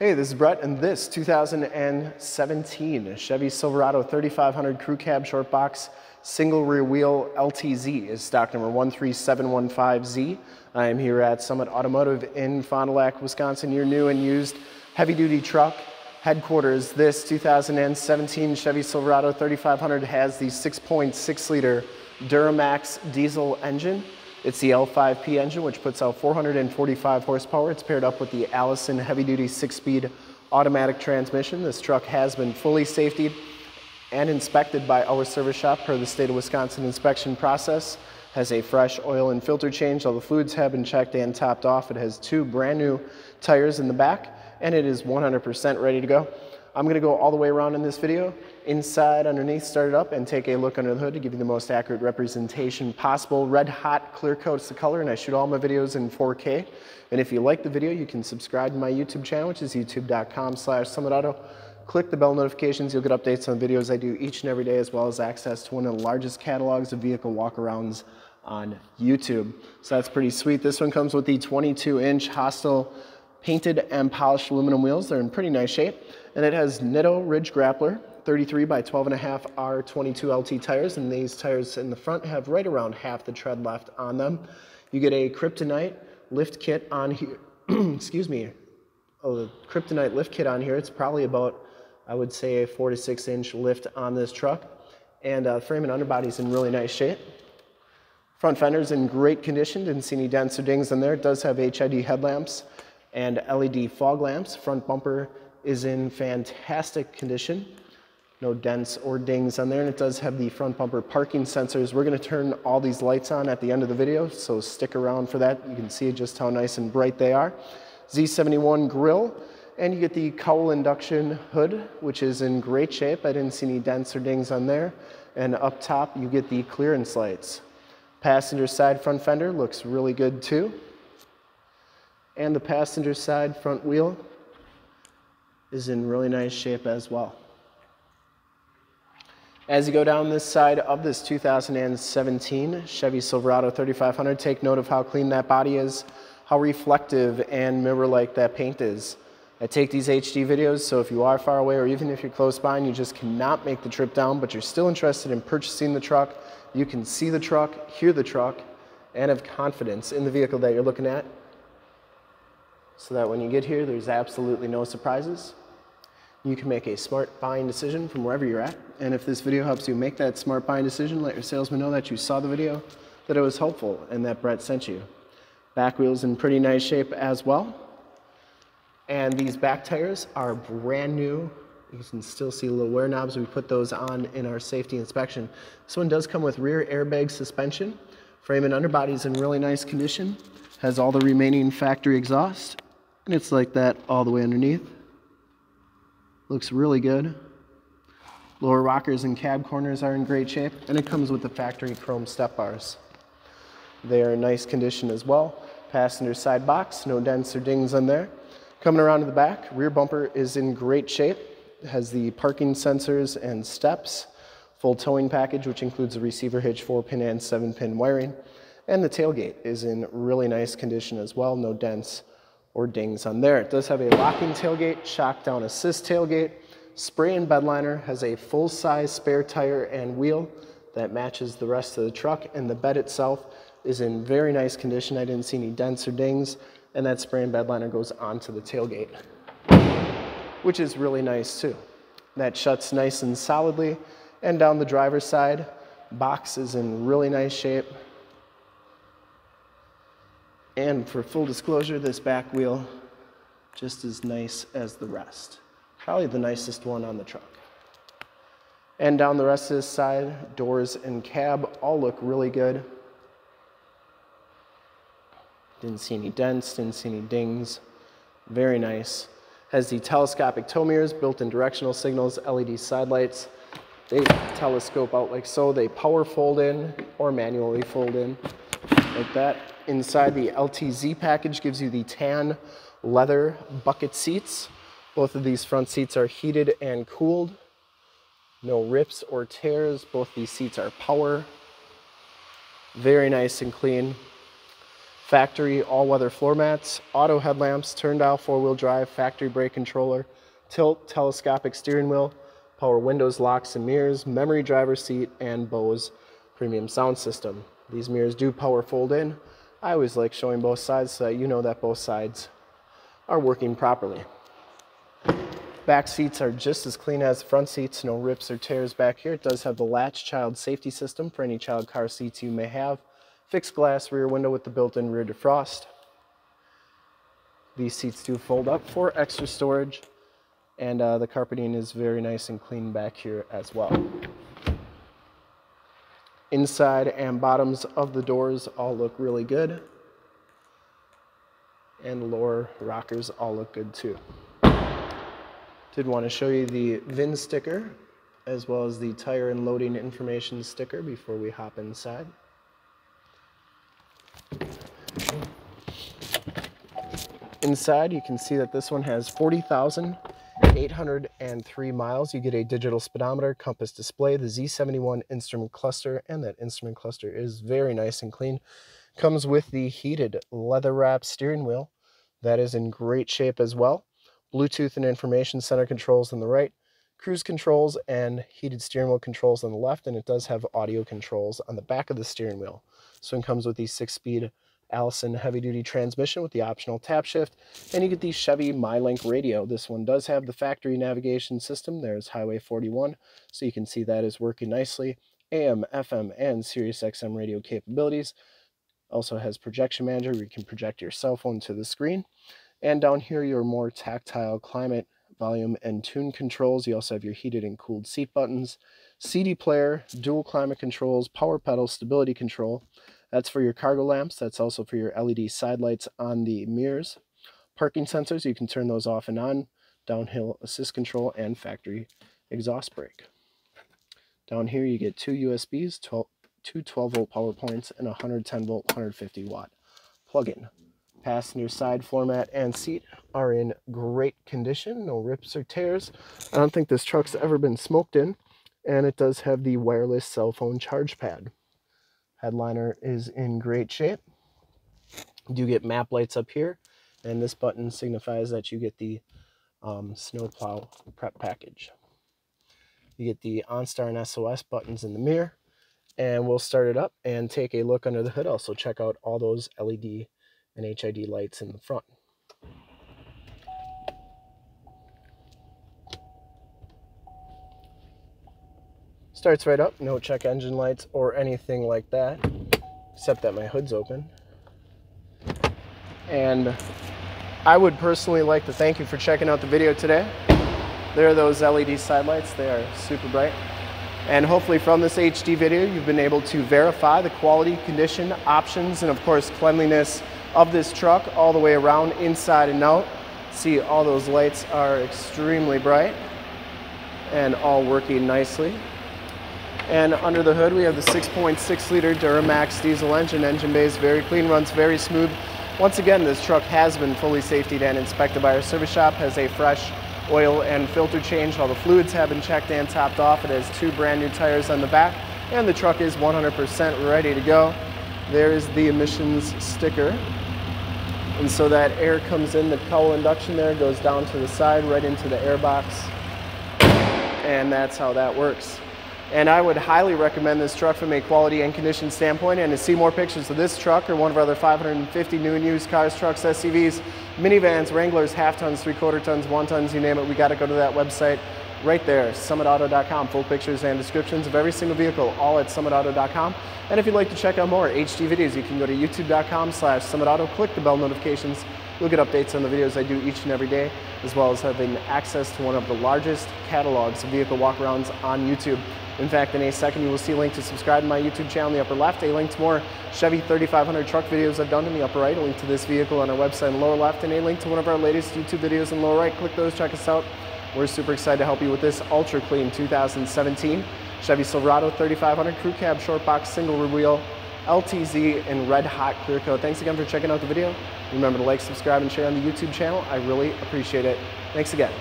Hey, this is Brett, and this 2017 Chevy Silverado 3500 Crew Cab Short Box Single Rear Wheel LTZ is stock number 13715Z. I am here at Summit Automotive in Fond du Lac, Wisconsin, your new and used heavy duty truck headquarters. This 2017 Chevy Silverado 3500 has the 6.6 liter Duramax diesel engine. It's the L5P engine, which puts out 445 horsepower. It's paired up with the Allison heavy-duty six-speed automatic transmission. This truck has been fully safetied and inspected by our service shop per the state of Wisconsin inspection process. Has a fresh oil and filter change. All the fluids have been checked and topped off. It has two brand new tires in the back and it is 100% ready to go. I'm gonna go all the way around in this video, inside, underneath, start it up, and take a look under the hood to give you the most accurate representation possible. Red hot, clear coat's the color, and I shoot all my videos in 4K. And if you like the video, you can subscribe to my YouTube channel, which is youtube.com slash summitauto. Click the bell notifications, you'll get updates on videos I do each and every day, as well as access to one of the largest catalogs of vehicle walkarounds on YouTube. So that's pretty sweet. This one comes with the 22 inch Hostile painted and polished aluminum wheels. They're in pretty nice shape. And it has Nitto Ridge Grappler, 33 by 12 and a half R22 LT tires. And these tires in the front have right around half the tread left on them. You get a Kryptonite lift kit on here. Excuse me. A Kryptonite lift kit on here. It's probably about, I would say, a four to six inch lift on this truck. And uh, frame and underbody is in really nice shape. Front fender's in great condition. Didn't see any dents or dings in there. It does have HID headlamps and LED fog lamps. Front bumper is in fantastic condition. No dents or dings on there, and it does have the front bumper parking sensors. We're gonna turn all these lights on at the end of the video, so stick around for that. You can see just how nice and bright they are. Z71 grill, and you get the cowl induction hood, which is in great shape. I didn't see any dents or dings on there. And up top, you get the clearance lights. Passenger side front fender looks really good too and the passenger side front wheel is in really nice shape as well. As you go down this side of this 2017 Chevy Silverado 3500, take note of how clean that body is, how reflective and mirror-like that paint is. I take these HD videos, so if you are far away or even if you're close by and you just cannot make the trip down, but you're still interested in purchasing the truck, you can see the truck, hear the truck, and have confidence in the vehicle that you're looking at so that when you get here, there's absolutely no surprises. You can make a smart buying decision from wherever you're at. And if this video helps you make that smart buying decision, let your salesman know that you saw the video, that it was helpful, and that Brett sent you. Back wheel's in pretty nice shape as well. And these back tires are brand new. You can still see little wear knobs. We put those on in our safety inspection. This one does come with rear airbag suspension. Frame and underbody is in really nice condition. Has all the remaining factory exhaust and it's like that all the way underneath. Looks really good. Lower rockers and cab corners are in great shape, and it comes with the factory chrome step bars. They are in nice condition as well. Passenger side box, no dents or dings on there. Coming around to the back, rear bumper is in great shape. It has the parking sensors and steps, full towing package, which includes a receiver hitch, four pin and seven pin wiring. And the tailgate is in really nice condition as well, no dents or dings on there. It does have a locking tailgate, shock down assist tailgate, spray and bed liner, has a full size spare tire and wheel that matches the rest of the truck and the bed itself is in very nice condition. I didn't see any dents or dings and that spray and bed liner goes onto the tailgate, which is really nice too. That shuts nice and solidly and down the driver's side, box is in really nice shape. And for full disclosure, this back wheel, just as nice as the rest. Probably the nicest one on the truck. And down the rest of this side, doors and cab all look really good. Didn't see any dents, didn't see any dings. Very nice. Has the telescopic tow mirrors, built-in directional signals, LED side lights. They telescope out like so. They power fold in or manually fold in like that. Inside the LTZ package gives you the tan leather bucket seats. Both of these front seats are heated and cooled. No rips or tears. Both these seats are power. Very nice and clean. factory all-weather floor mats, auto headlamps, turn dial four-wheel drive, factory brake controller, tilt telescopic steering wheel, power windows, locks and mirrors, memory driver seat, and Bose premium sound system. These mirrors do power fold in. I always like showing both sides so that you know that both sides are working properly. Back seats are just as clean as front seats, no rips or tears back here. It does have the latch child safety system for any child car seats you may have. Fixed glass rear window with the built-in rear defrost. These seats do fold up for extra storage and uh, the carpeting is very nice and clean back here as well. Inside and bottoms of the doors all look really good. And lower rockers all look good too. Did want to show you the VIN sticker as well as the tire and loading information sticker before we hop inside. Inside you can see that this one has 40,000 803 miles, you get a digital speedometer, compass display, the Z71 instrument cluster, and that instrument cluster is very nice and clean. Comes with the heated leather wrap steering wheel. That is in great shape as well. Bluetooth and information center controls on the right, cruise controls and heated steering wheel controls on the left, and it does have audio controls on the back of the steering wheel. So it comes with the six-speed Allison heavy duty transmission with the optional tap shift, and you get the Chevy MyLink radio. This one does have the factory navigation system. There's Highway 41, so you can see that is working nicely. AM, FM, and Sirius XM radio capabilities. Also has projection manager where you can project your cell phone to the screen. And down here, your more tactile climate, volume, and tune controls. You also have your heated and cooled seat buttons, CD player, dual climate controls, power pedal, stability control, that's for your cargo lamps. That's also for your LED side lights on the mirrors. Parking sensors, you can turn those off and on. Downhill assist control and factory exhaust brake. Down here you get two USBs, 12, two 12 volt power points, and a 110 volt 150 watt plug-in. Passenger side floor mat and seat are in great condition, no rips or tears. I don't think this truck's ever been smoked in, and it does have the wireless cell phone charge pad. Headliner is in great shape. You do get map lights up here, and this button signifies that you get the um, snowplow prep package. You get the OnStar and SOS buttons in the mirror, and we'll start it up and take a look under the hood. Also check out all those LED and HID lights in the front. Starts right up, no check engine lights or anything like that, except that my hood's open. And I would personally like to thank you for checking out the video today. There are those LED side lights, they are super bright. And hopefully from this HD video, you've been able to verify the quality, condition, options, and of course cleanliness of this truck all the way around, inside and out. See all those lights are extremely bright and all working nicely. And under the hood, we have the 6.6 liter Duramax diesel engine. Engine bay is very clean, runs very smooth. Once again, this truck has been fully safety and inspected by our service shop, has a fresh oil and filter change. All the fluids have been checked and topped off. It has two brand new tires on the back, and the truck is 100% ready to go. There is the emissions sticker. And so that air comes in, the cowl induction there goes down to the side, right into the air box. And that's how that works and I would highly recommend this truck from a quality and condition standpoint. And to see more pictures of this truck or one of our other 550 new and used cars, trucks, SUVs, minivans, Wranglers, half tons, three quarter tons, one tons, you name it, we got to go to that website right there, summitauto.com. Full pictures and descriptions of every single vehicle, all at summitauto.com. And if you'd like to check out more HD videos, you can go to youtube.com slash summitauto, click the bell notifications. You'll get updates on the videos I do each and every day, as well as having access to one of the largest catalogs of vehicle walkarounds on YouTube. In fact, in a second, you will see a link to subscribe to my YouTube channel in the upper left, a link to more Chevy 3500 truck videos I've done in the upper right, a link to this vehicle on our website in the lower left, and a link to one of our latest YouTube videos in the lower right. Click those, check us out. We're super excited to help you with this ultra clean 2017 Chevy Silverado 3500 Crew Cab Short Box Single Rear Wheel LTZ in red hot clear coat. Thanks again for checking out the video. Remember to like, subscribe, and share on the YouTube channel. I really appreciate it. Thanks again.